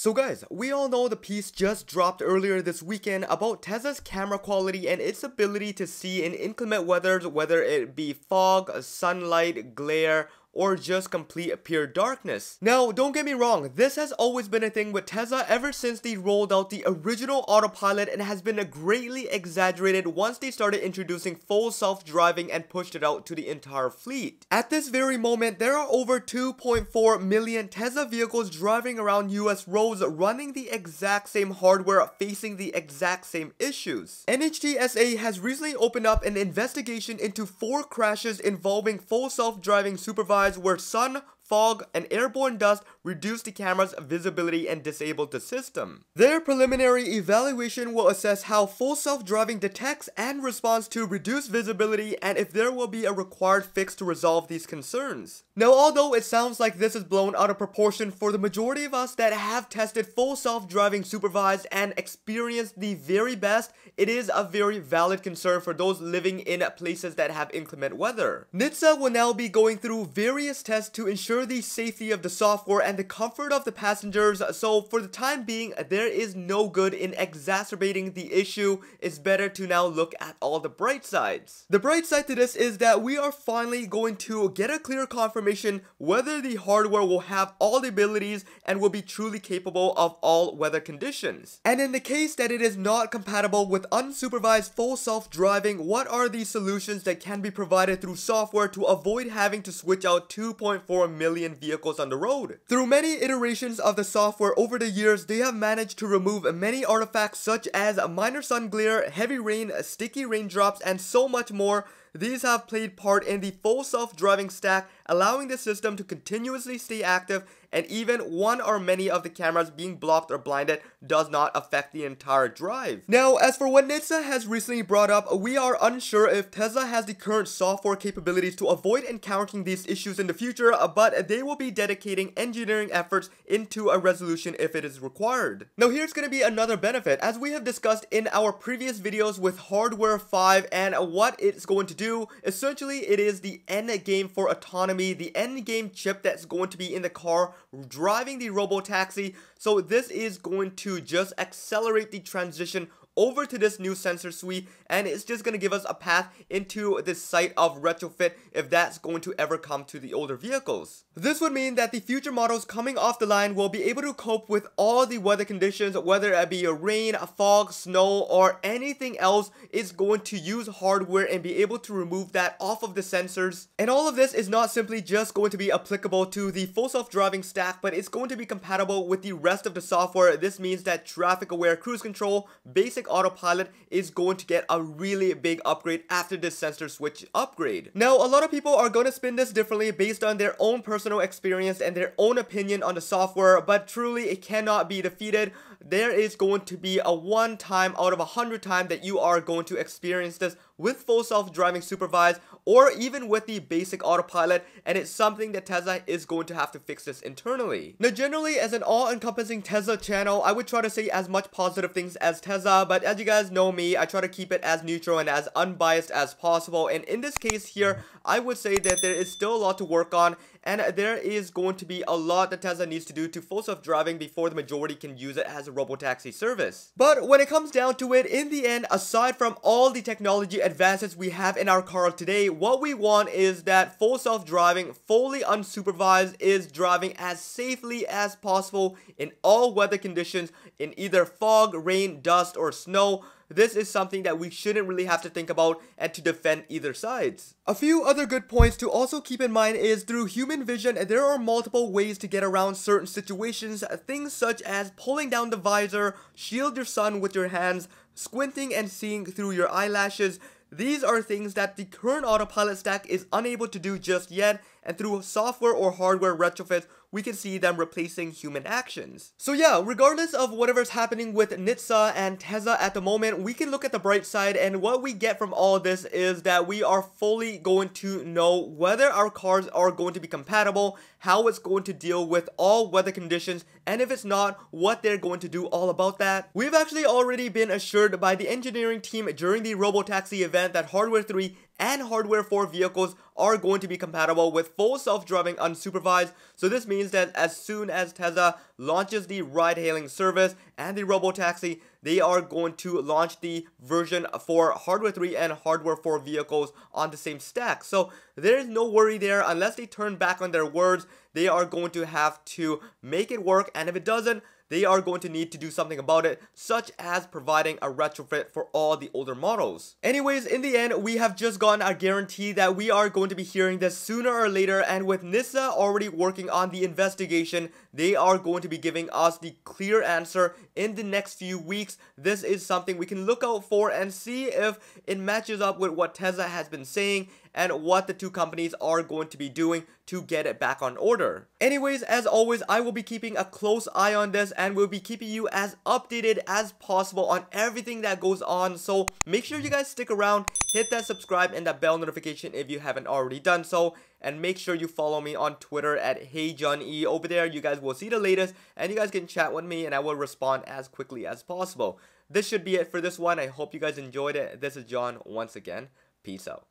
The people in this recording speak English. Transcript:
So guys, we all know the piece just dropped earlier this weekend about Tesla's camera quality and its ability to see in inclement weathers, whether it be fog, sunlight, glare, or just complete pure darkness. Now, don't get me wrong, this has always been a thing with Tesla ever since they rolled out the original autopilot and has been greatly exaggerated once they started introducing full self-driving and pushed it out to the entire fleet. At this very moment, there are over 2.4 million Tesla vehicles driving around US roads running the exact same hardware facing the exact same issues. NHTSA has recently opened up an investigation into four crashes involving full self-driving supervised where sun, fog, and airborne dust reduce the camera's visibility and disable the system. Their preliminary evaluation will assess how full self-driving detects and responds to reduced visibility and if there will be a required fix to resolve these concerns. Now although it sounds like this is blown out of proportion for the majority of us that have tested full self-driving supervised and experienced the very best, it is a very valid concern for those living in places that have inclement weather. NHTSA will now be going through various tests to ensure the safety of the software and the comfort of the passengers, so for the time being, there is no good in exacerbating the issue. It's better to now look at all the bright sides. The bright side to this is that we are finally going to get a clear confirmation whether the hardware will have all the abilities and will be truly capable of all weather conditions. And in the case that it is not compatible with unsupervised full self-driving, what are the solutions that can be provided through software to avoid having to switch out 2.4 million million vehicles on the road. Through many iterations of the software over the years, they have managed to remove many artifacts such as minor sun glare, heavy rain, sticky raindrops, and so much more these have played part in the full self-driving stack, allowing the system to continuously stay active and even one or many of the cameras being blocked or blinded does not affect the entire drive. Now, as for what NHTSA has recently brought up, we are unsure if Tesla has the current software capabilities to avoid encountering these issues in the future, but they will be dedicating engineering efforts into a resolution if it is required. Now, here's going to be another benefit. As we have discussed in our previous videos with Hardware 5 and what it's going to do, essentially it is the end game for autonomy, the end game chip that's going to be in the car driving the robo-taxi. So this is going to just accelerate the transition over to this new sensor suite and it's just going to give us a path into this site of retrofit if that's going to ever come to the older vehicles. This would mean that the future models coming off the line will be able to cope with all the weather conditions whether it be a rain, a fog, snow or anything else is going to use hardware and be able to remove that off of the sensors. And all of this is not simply just going to be applicable to the full self-driving stack but it's going to be compatible with the rest of the software. This means that traffic aware cruise control, basic autopilot is going to get a really big upgrade after this sensor switch upgrade. Now, a lot of people are going to spin this differently based on their own personal experience and their own opinion on the software, but truly it cannot be defeated there is going to be a one time out of a hundred time that you are going to experience this with full self-driving supervised or even with the basic autopilot and it's something that Tesla is going to have to fix this internally. Now generally as an all-encompassing Tesla channel I would try to say as much positive things as Tesla but as you guys know me I try to keep it as neutral and as unbiased as possible and in this case here I would say that there is still a lot to work on and there is going to be a lot that Tesla needs to do to full self-driving before the majority can use it as a robo-taxi service. But when it comes down to it, in the end, aside from all the technology advances we have in our car today, what we want is that full self-driving, fully unsupervised, is driving as safely as possible in all weather conditions in either fog, rain, dust, or snow, this is something that we shouldn't really have to think about and to defend either sides. A few other good points to also keep in mind is through human vision, there are multiple ways to get around certain situations, things such as pulling down the visor, shield your sun with your hands, squinting and seeing through your eyelashes, these are things that the current autopilot stack is unable to do just yet, and through software or hardware retrofits, we can see them replacing human actions. So yeah, regardless of whatever's happening with NHTSA and Tesla at the moment, we can look at the bright side and what we get from all this is that we are fully going to know whether our cars are going to be compatible, how it's going to deal with all weather conditions, and if it's not, what they're going to do all about that. We've actually already been assured by the engineering team during the Robotaxi event that Hardware 3 and Hardware 4 vehicles are going to be compatible with full self-driving unsupervised. So this means that as soon as Tesla launches the ride-hailing service and the robotaxi, they are going to launch the version for hardware 3 and hardware 4 vehicles on the same stack. So there is no worry there unless they turn back on their words. They are going to have to make it work and if it doesn't, they are going to need to do something about it, such as providing a retrofit for all the older models. Anyways, in the end, we have just gotten a guarantee that we are going to be hearing this sooner or later, and with NHTSA already working on the investigation, they are going to be giving us the clear answer in the next few weeks. This is something we can look out for and see if it matches up with what Tesla has been saying and what the two companies are going to be doing to get it back on order. Anyways, as always, I will be keeping a close eye on this and will be keeping you as updated as possible on everything that goes on. So make sure you guys stick around, hit that subscribe and that bell notification if you haven't already done so. And make sure you follow me on Twitter at HeyJohnEe. Over there, you guys will see the latest and you guys can chat with me and I will respond as quickly as possible. This should be it for this one. I hope you guys enjoyed it. This is John once again. Peace out.